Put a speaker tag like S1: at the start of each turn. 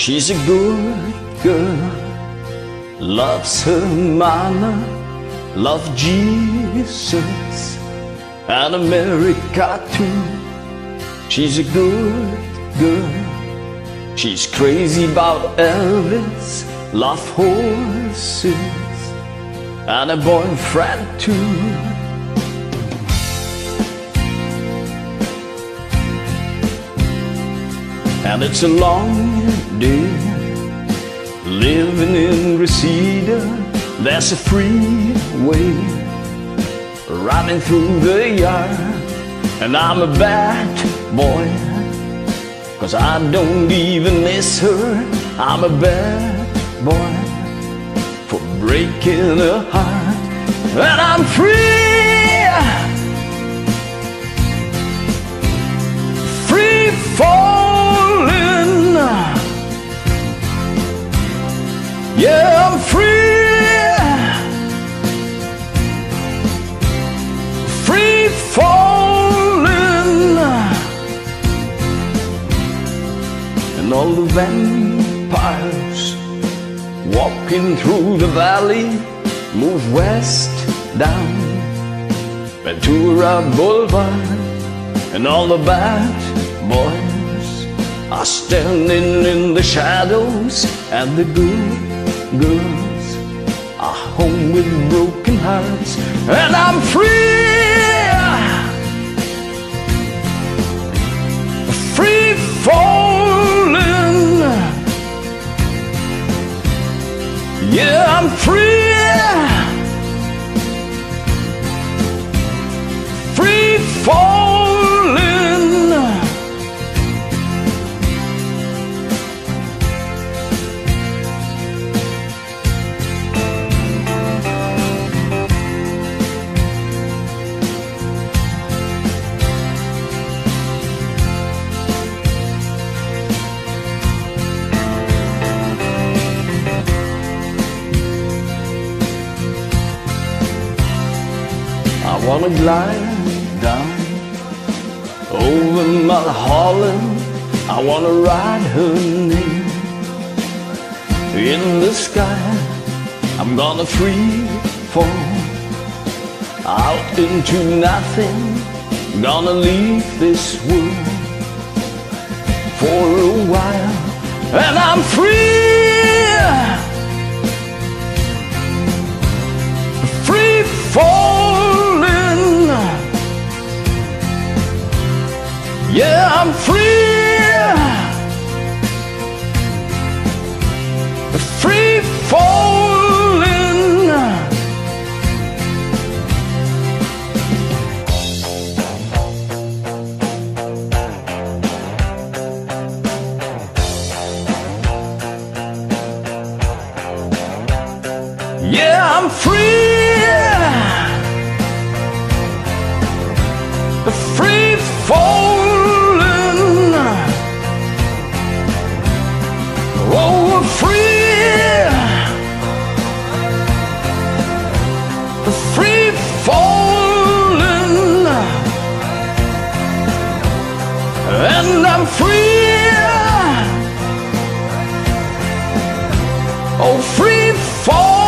S1: She's a good girl, loves her mama, loves Jesus and America too. She's a good girl, she's crazy about Elvis, love horses and a boyfriend too. And it's a long living in Reseda. There's a freeway running through the yard. And I'm a bad boy, cause I don't even miss her. I'm a bad boy for breaking her heart. And I'm free. Free I'm free. Free falling. And all the vampires walking through the valley move west down Ventura Boulevard. And all the bad boys are standing in the shadows, and the good girls are home with broken hearts, and I'm free, free falling. Yeah, I'm free, free falling. Wanna glide down over Mulholland. I wanna ride her name in the sky. I'm gonna free fall out into nothing. Gonna leave this world for a while, and I'm free. Free falling. Yeah, I'm free. Free falling. Yeah, I'm free. Oh, free fall.